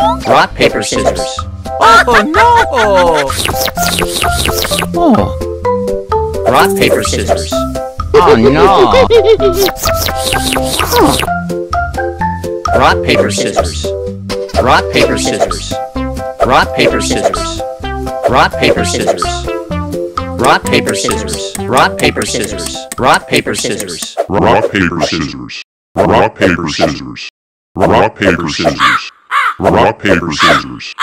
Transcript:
Rock, paper, scissors. Oh no! Oh, Rock, paper, scissors. oh no! Rock, paper, scissors. Rock, paper, scissors. Rock, paper, scissors. Rock, paper, scissors. Rock, paper, scissors. Rock, paper, scissors. Rock, paper, scissors. Rock, paper, scissors. Rock, paper, scissors. Rock, paper, scissors. Rock, paper, scissors.